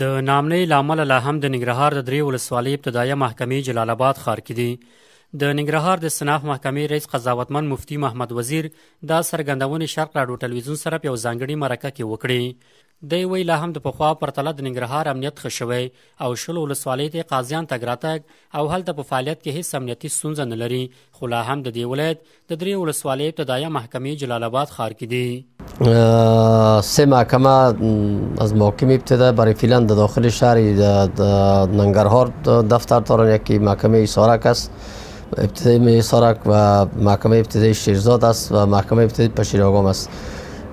د نامنۍ لامل لا هم د ننګرهار د درې ولسوالۍ ابتدایه محکمې جلال آباد ښار کې دي د ننګرهار د استناف محکمې رئیس قضاوتمن مفتی محمد وزیر دا څرګندونې شرق راډیو ټلویزیون سره په یو ځانګړي مرکه کې وکړې دی وی لا هم د پخوا پرتله د ننګرهار امنیت ښه شوی او شلو ولسوالۍ ته قاضیان تګ راتګ او هلته په فعالیت کې هیڅ امنیتي ستونزه نه لري خو لا هم د دې ولایت د درې ولسوالۍ ابتدایه محکمې جلال آباد ښار کې دي سه محکمه از محکمه ابتدا برای فیلان در داخل شهر ننگرهار دفتر دارن یکی محکمه سارک است ابتدای می سارک و محکمه ابتدای شیرزاد است و محکمه ابتدای پشیراگام است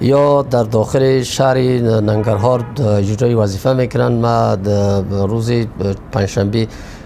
یا در داخل شهر ننگرهار جوجای وظیفه میکنن ما روز پنجشنبه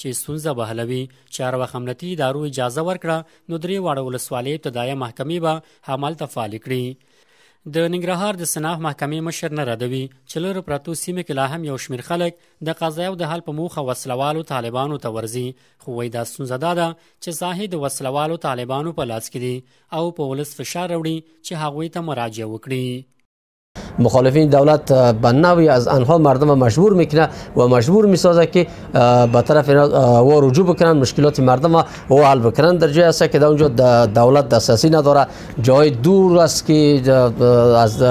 چې ستونزه به حلوي چې هر وخت امنیتي ادارو اجازه ورکړه نو درې واړه ولسوالۍ ابتدایه محکمې به همالته فعالې کړي د ننګرهار د سناف محکمې مشر نه ردوي چې لرو پرتو سیمه کې لا هم یو شمیر خلک د قضایو د حل په موخه وسلوالو طالبانو ته ورزي خو وای دا ستونزه دا ده چې ساحې د وسلوالو طالبانو په لاس کې دي او په ولس فشار وروړي چې هغوی ته مراجعه وکړي مخالفین دولت بناوی از آنها مردم مجبور میکنه و مجبور میسازه که به طرف و رجوع بکنن مشکلات مردم و حل بکنن در جای است که در اونجا دولت دسترسی نداره جای دور است که از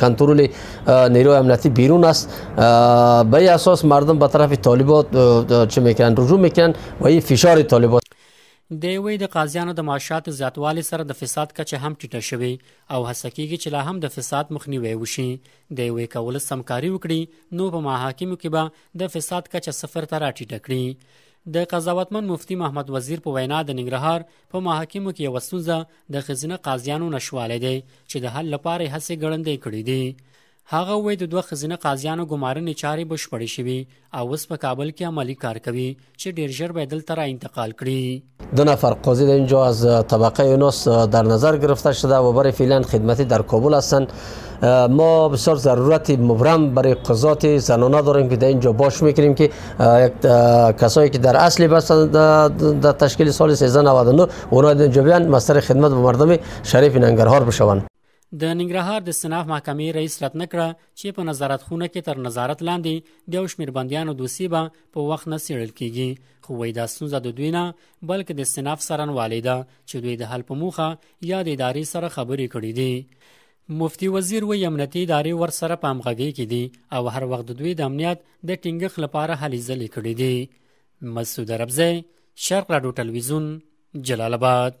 کنترل نیروی امنیتی بیرون است به اساس مردم به طرف طالبات چه میکنن رجوع میکنن و این فشار طالبات د وی د قاضیانو د معاشاتو زیاتوالي سره د فساد کچه هم ټیټه شوې او هڅه کېږي چې لا هم د فساد مخنیوی وشي، د یوې که ولس همکاري وکړي نو په محاکمو کې به د فساد کچه صفر ته راټیټه کړي. د قضاوتمن مفتي محمد وزیر په وینا د ننګرهار په محاکمو کې یوه ستونزه د ښځینه قاضیانو نشوالی دی چې د حل لپاره یې هڅې ګړندۍ کړې دي. هغه ووی د دوه خزینه قاضیانو ګمارنې چارې بشپړې شوي او اوس په کابل کې عملی کار کوي چې ډیر ژر به دلته را انتقال کړي دو نفر قاضی اینجا از طبقه یونس در نظر گرفته شده و برای فعلا خدمتی در کابل هستند ما بسیار ضرورت مبرم برای قضات زنانه داریم که در اینجا باش میکنیم که کسایی که در اصل بستند در تشکیل سال 1399 اونا اینجا بیان مستر خدمت به مردم شریف ننگرهار بشوند د ننګرهار د استناف محکمې رئیس رد نه کړه چې په نظارت خونه کې تر نظارت لاندې د یو شمېر بندیانو دوسیې به په وخت نه څېړل کېږي خو وایي دا ستونزه د دوی نه بلکې د استناف څارنوالۍ ده چې دوی د حل په موخه یا د ادارې سره خبرې کړې دي مفتی وزیر وی امنیتي ادارې ورسره په همغږۍ کې دي او هر وخت د دوی د امنیت د ټینګښت لپاره هلې ځلې کړې دي مسعود عربزی شرق راډیو ټلویزیون جلال آباد